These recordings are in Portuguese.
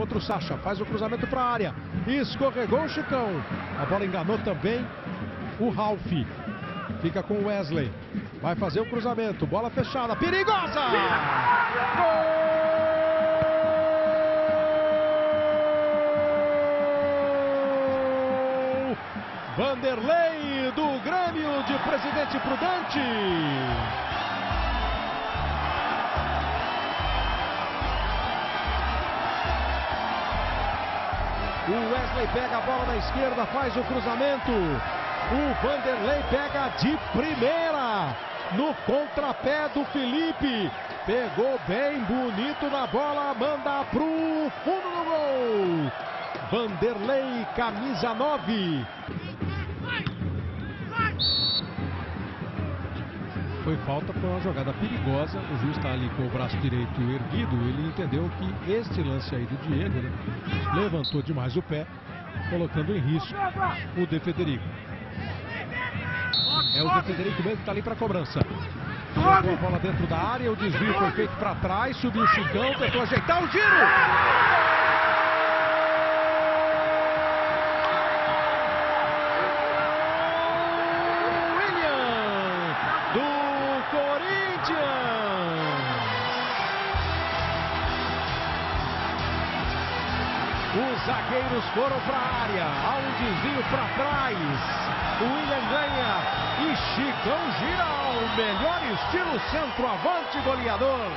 contra o Sacha. Faz o cruzamento para a área. Escorregou o Chicão. A bola enganou também o Ralph. Fica com o Wesley. Vai fazer o cruzamento. Bola fechada. Perigosa! Gol! Vanderlei do Grêmio de Presidente Prudente. O Wesley pega a bola na esquerda, faz o cruzamento. O Vanderlei pega de primeira. No contrapé do Felipe. Pegou bem bonito na bola, manda pro fundo do gol. Vanderlei, camisa 9. Foi falta, foi uma jogada perigosa. O juiz está ali com o braço direito erguido. Ele entendeu que este lance aí do Diego né, levantou demais o pé, colocando em risco o De Federico. É o De Federico mesmo que está ali para a cobrança. A bola dentro da área, o desvio foi feito para trás, subiu o Chicão, tentou ajeitar o giro. Os zagueiros foram para a área. Há um desvio para trás. O William ganha. E Chicão gira ao melhor estilo centroavante goleador.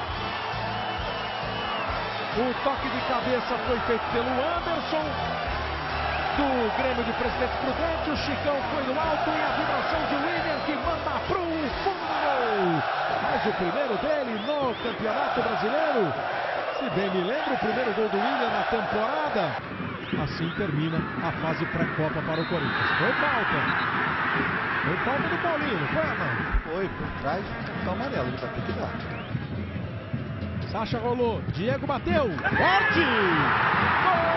O toque de cabeça foi feito pelo Anderson. Do Grêmio de Presidente Prudente. O Chicão foi no alto e a vibração de William que manda para o fundo. Faz o primeiro dele no Campeonato Brasileiro. Se bem me lembro, o primeiro gol do William na temporada. Assim termina a fase pré-copa para o Corinthians. Foi falta. Foi falta do Paulinho, foi, mano? Foi, por trás do amarelo, ele vai ter que dar. Sacha rolou, Diego bateu, forte! Gol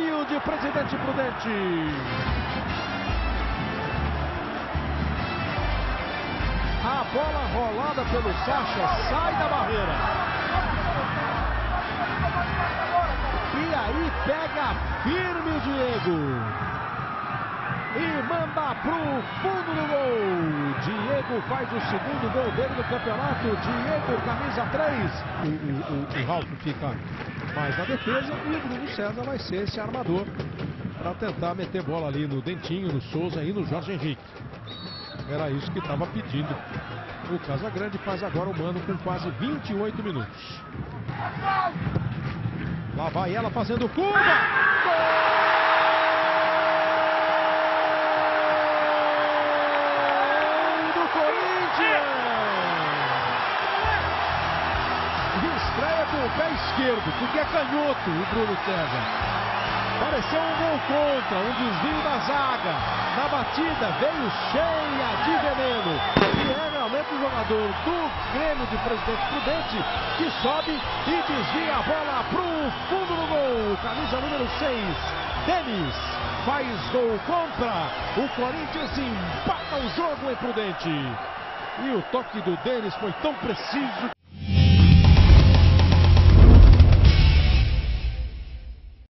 do Grêmio de Presidente Prudente. A bola rolada pelo Sacha sai da barreira. E aí pega firme o Diego. E manda pro fundo do gol. Diego faz o segundo gol dele no campeonato. Diego, camisa 3. O, o, o, o Ralf fica mais na defesa e o Bruno César vai ser esse armador para tentar meter bola ali no Dentinho, no Souza e no Jorge Henrique. Era isso que estava pedindo o Casagrande. Faz agora o Mano com quase 28 minutos. Lá vai ela fazendo curva. O pé esquerdo, porque é canhoto o Bruno César. Pareceu um gol contra, um desvio da zaga. Na batida veio cheia de veneno. E é realmente o jogador do Grêmio de Presidente Prudente que sobe e desvia a bola para o fundo do gol. Camisa número 6, Denis faz gol contra. O Corinthians empata o jogo em Prudente. E o toque do Denis foi tão preciso.